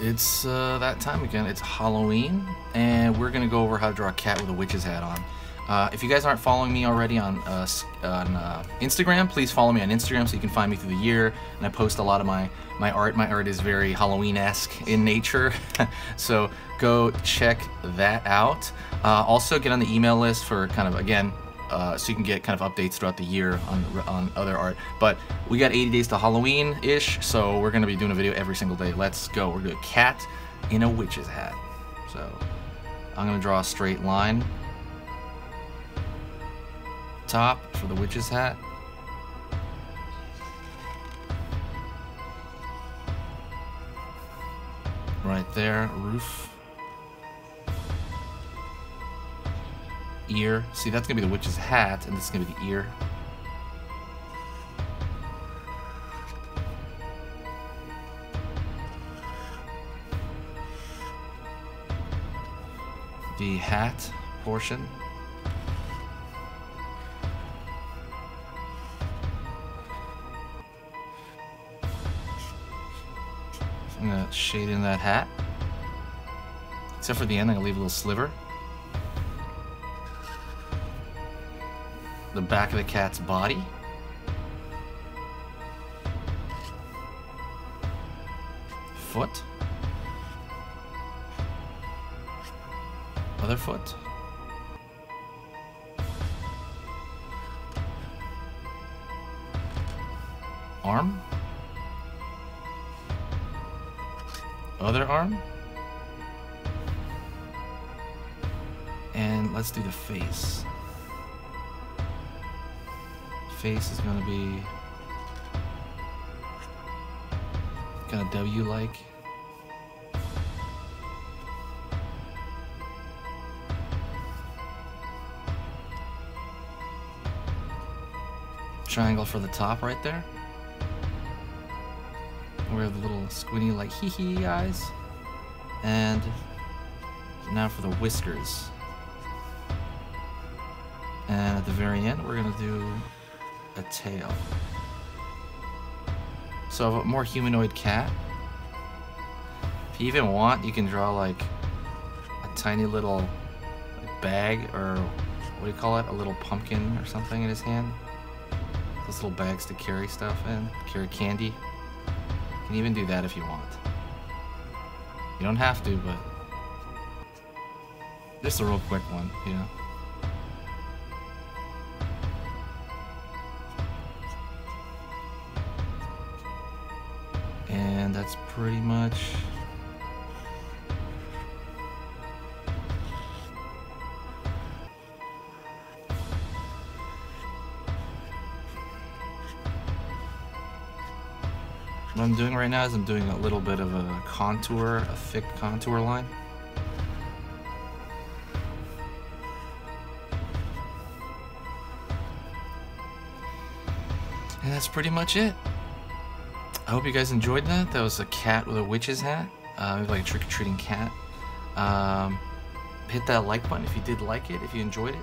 it's uh, that time again. It's Halloween, and we're gonna go over how to draw a cat with a witch's hat on. Uh, if you guys aren't following me already on uh, on uh, Instagram, please follow me on Instagram so you can find me through the year. And I post a lot of my my art. My art is very Halloween-esque in nature, so go check that out. Uh, also, get on the email list for kind of again uh, so you can get kind of updates throughout the year on, on other art. But we got 80 days to Halloween-ish, so we're gonna be doing a video every single day. Let's go. We're doing a cat in a witch's hat. So I'm gonna draw a straight line. Top for the witch's hat. Right there, roof. Ear. See, that's gonna be the witch's hat, and this is gonna be the ear. The hat portion. I'm gonna shade in that hat. Except for the end, I'm gonna leave a little sliver. The back of the cat's body. Foot. Other foot. Arm. Other arm. And let's do the face face is going to be kind of W-like. Triangle for the top right there. Where the little squinty like hee hee eyes. And now for the whiskers. And at the very end, we're going to do a tail. So a more humanoid cat. If you even want, you can draw like a tiny little bag or what do you call it? A little pumpkin or something in his hand. Those little bags to carry stuff in, carry candy. You can even do that if you want. You don't have to, but just a real quick one, you know. That's pretty much What I'm doing right now is I'm doing a little bit of a contour, a thick contour line. And that's pretty much it. I hope you guys enjoyed that. That was a cat with a witch's hat. Uh, like a trick-or-treating cat. Um, hit that like button if you did like it, if you enjoyed it.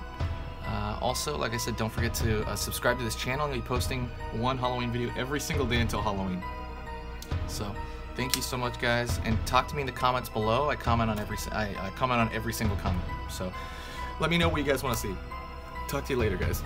Uh, also, like I said, don't forget to uh, subscribe to this channel. I'm going to be posting one Halloween video every single day until Halloween. So, thank you so much, guys. And talk to me in the comments below. I comment on every I, I comment on every single comment. So, let me know what you guys want to see. Talk to you later, guys.